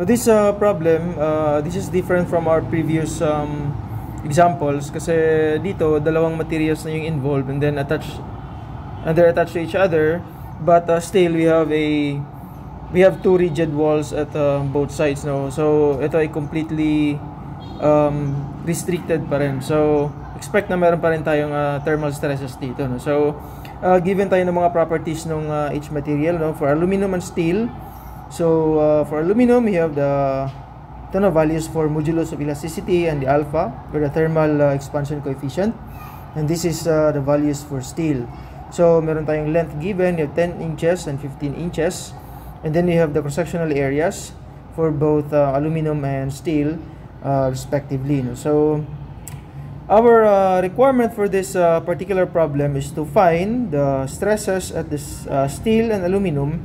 For this uh, problem, uh, this is different from our previous um, examples kasi dito dalawang materials na yung involved and then attached and they're attached to each other. But uh, still we have a we have two rigid walls at uh, both sides no? So ito ay completely um, restricted pa rin. So expect na meron pa rin tayong uh, thermal stresses dito no? So uh, given tayo ng mga properties ng uh, each material no? For aluminum and steel so uh, for aluminum we have the ito na values for modulus of elasticity and the alpha for the thermal uh, expansion coefficient. And this is uh, the values for steel. So, meron tayong length given, you have 10 inches and 15 inches. And then you have the cross-sectional areas for both uh, aluminum and steel uh, respectively. No? So, our uh, requirement for this uh, particular problem is to find the stresses at this steel and aluminum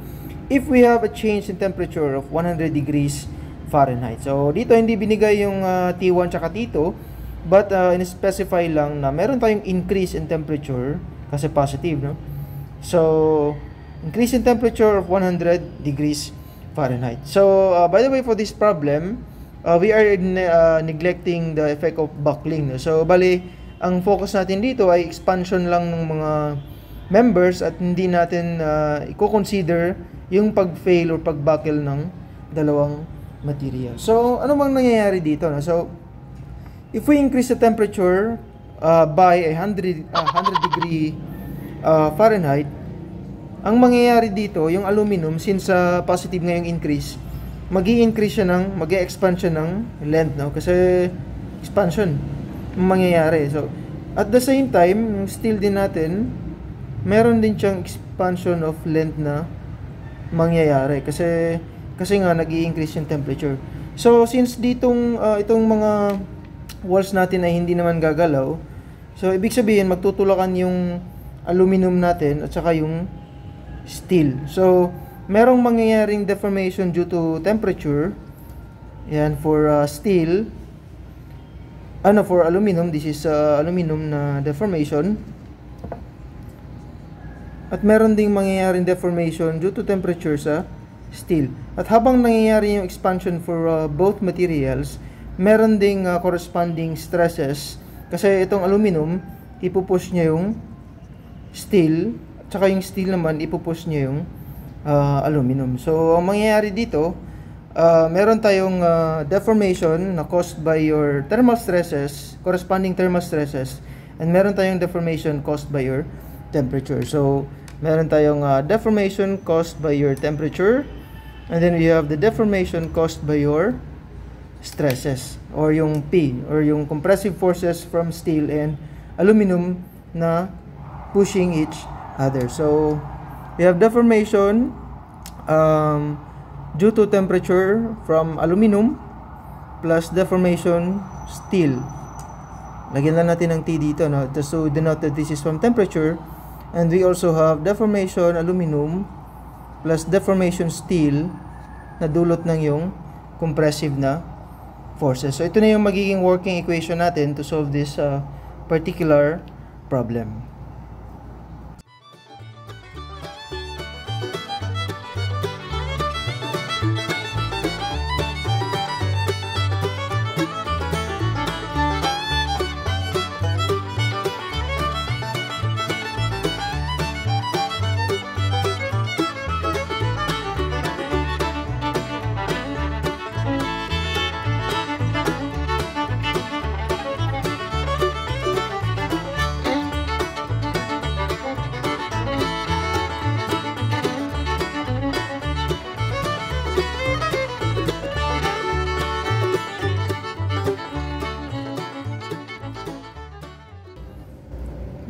if we have a change in temperature of 100 degrees Fahrenheit. So, dito hindi binigay yung uh, T1 tsaka T2, but uh, in-specify lang na meron tayong increase in temperature kasi positive, no? So, increase in temperature of 100 degrees Fahrenheit. So, uh, by the way, for this problem, uh, we are uh, neglecting the effect of buckling. No? So, bali, ang focus natin dito ay expansion lang ng mga members at hindi natin uh, i-consider yung pag-fail or pag-buckle ng dalawang material. So, ano bang nangyayari dito? No? So, if we increase the temperature uh, by 100, uh, 100 degree uh, Fahrenheit, ang mangyayari dito, yung aluminum, since uh, positive nga increase, mag increase siya ng, mag expand siya ng length, no? Kasi expansion ang mangyayari. So, at the same time, steel din natin, meron din siyang expansion of length na mangyayari. Kasi kasi nga nag increase yung temperature. So since ditong uh, itong mga walls natin ay hindi naman gagalaw, so ibig sabihin magtutulakan yung aluminum natin at saka yung steel. So merong mangyayaring deformation due to temperature. Yan for uh, steel. Ano for aluminum, this is uh, aluminum na deformation. At meron ding mangyayaring deformation due to temperature sa steel. At habang nangyayari yung expansion for uh, both materials, meron ding uh, corresponding stresses kasi itong aluminum, ipupush niya yung steel, at saka yung steel naman, ipupush niya yung uh, aluminum. So, ang mangyayari dito, uh, meron tayong uh, deformation na caused by your thermal stresses, corresponding thermal stresses, and meron tayong deformation caused by your temperature. So, meron tayong uh, deformation caused by your temperature, And then you have the deformation caused by your stresses or yung P or yung compressive forces from steel and aluminum na pushing each other. So, we have deformation um, due to temperature from aluminum plus deformation steel. Lagyan lang natin ng T dito no? just to denote that this is from temperature. And we also have deformation aluminum plus deformation steel na dulot ng yung compressive na forces. So ito na yung magiging working equation natin to solve this uh, particular problem.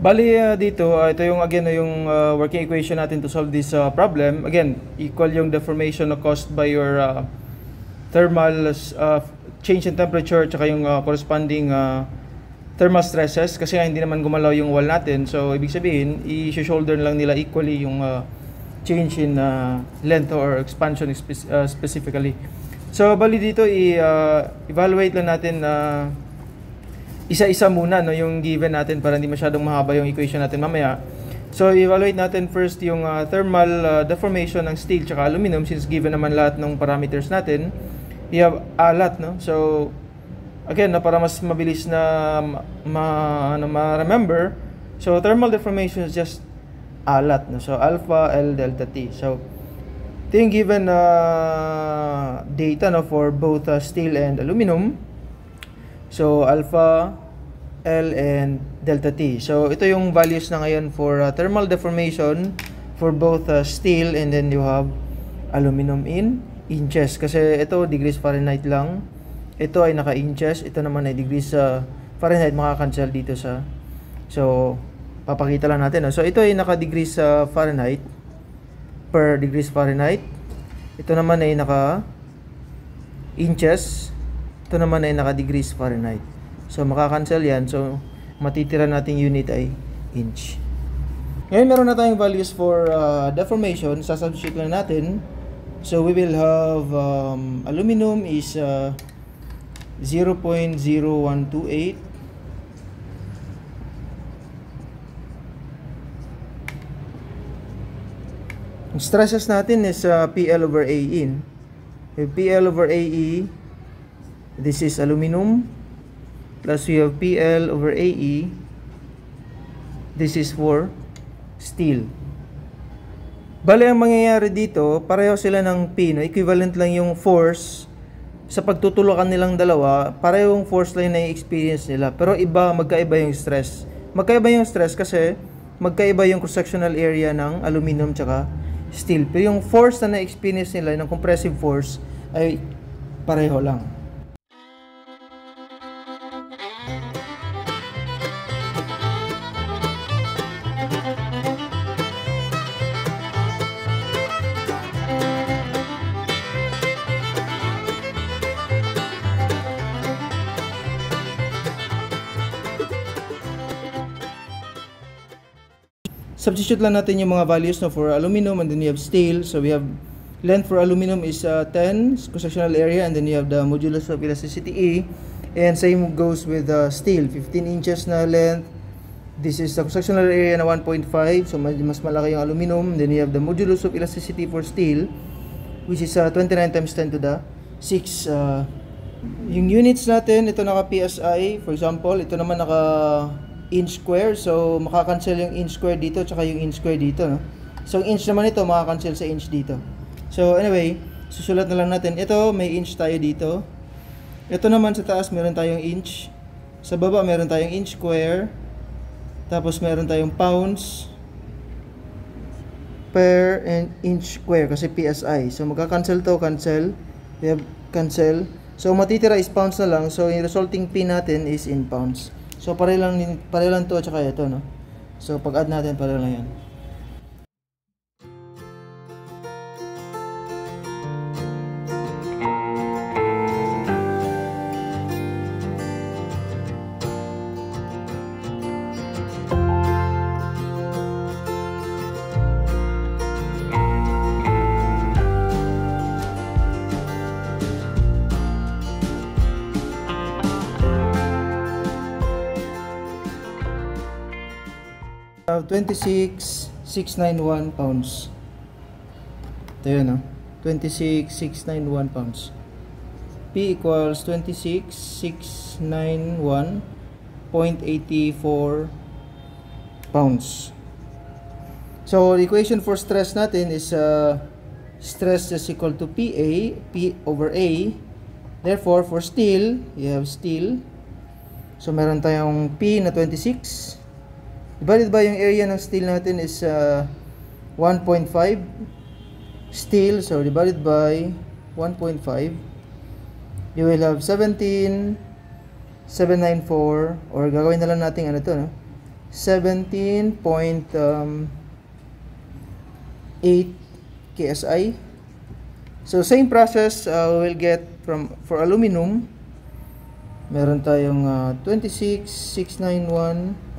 Bali uh, dito, uh, ito yung again yung uh, working equation natin to solve this uh, problem. Again, equal yung deformation na caused by your uh, thermal uh, change in temperature tsaka yung uh, corresponding uh, thermal stresses kasi nga hindi naman gumalaw yung wall natin. So ibig sabihin, i-shoulder lang nila equally yung uh, change in uh, length or expansion spe- uh, specifically. So bali dito i-evaluate uh, lang natin uh, isa-isa muna no yung given natin para hindi masyadong mahaba yung equation natin mamaya. So evaluate natin first yung uh, thermal uh, deformation ng steel tsaka aluminum since given naman lahat ng parameters natin. you have alat, no? So, again, no, para mas mabilis na ma, ano, ma-remember, so thermal deformation is just alat, no? So, alpha L delta T. So, ito yung given uh, data no, for both uh, steel and aluminum. So, alpha L and delta T. So, ito yung values na ngayon for uh, thermal deformation for both uh, steel and then you have aluminum in inches. Kasi ito, degrees Fahrenheit lang. Ito ay naka-inches. Ito naman ay degrees uh, Fahrenheit. Makakancel dito sa... So, papakita lang natin. No? So, ito ay naka-degrees uh, Fahrenheit per degrees Fahrenheit. Ito naman ay naka inches. Ito naman ay naka degrees Fahrenheit. So, makakancel yan. So, matitira nating unit ay inch. Ngayon, meron na tayong values for uh, deformation. Sasubstitute lang natin. So, we will have um, aluminum is uh, 0.0128. Ang stresses natin is uh, PL over AE. PL over AE, this is aluminum plus we have PL over AE this is for steel. Bale ang mangyayari dito pareho sila ng P equivalent lang yung force sa pagtutulukan nilang dalawa. Parehong force lang na experience nila. Pero iba magkaiba yung stress. Magkaiba yung stress kasi magkaiba yung cross-sectional area ng aluminum tsaka steel. Pero yung force na na-experience nila ng compressive force ay pareho lang substitute lang natin yung mga values no, for aluminum and then you have steel. So we have length for aluminum is uh, 10 cross-sectional area and then you have the modulus of elasticity E. And same goes with uh, steel, 15 inches na length. This is the cross-sectional area na 1.5 so mas malaki yung aluminum. Then you have the modulus of elasticity for steel which is uh, 29 times 10 to the 6 uh, yung units natin, ito naka PSI, for example, ito naman naka inch square. So, makakancel yung inch square dito tsaka yung inch square dito. No? So, inch naman ito, makakancel sa inch dito. So, anyway, susulat na lang natin. Ito, may inch tayo dito. Ito naman sa taas, meron tayong inch. Sa baba, meron tayong inch square. Tapos, meron tayong pounds per and inch square kasi PSI. So, magka-cancel to, cancel. We have cancel. So, matitira is pounds na lang. So, yung resulting P natin is in pounds. So pare lang pare lang to at saka ito no. So pag-add natin pare lang 'yan. Uh, 26,691 pounds. Ito yun, no? 26,691 pounds. P equals 26,691.84 pounds. So, the equation for stress natin is uh, stress is equal to PA, P over A. Therefore, for steel, you have steel. So, meron tayong P na 26 Divided by yung area ng steel natin is uh, 1.5 steel. So, divided by 1.5 you will have 17 794 or gagawin na lang natin ano to no? 17.8 um, KSI so same process uh, we will get from for aluminum meron tayong uh, 26,691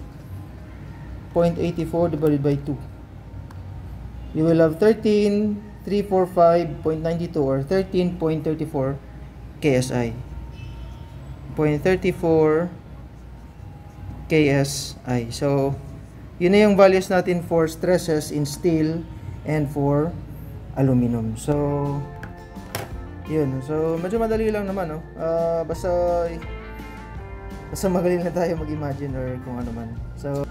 0.84 divided by 2. You will have 13,345.92 or 13.34 KSI. 0.34 KSI. So, yun na yung values natin for stresses in steel and for aluminum. So, Yun, so medyo madali lang naman, no? Ah, basta, basta magaling na tayo mag-imagine or kung ano man. So,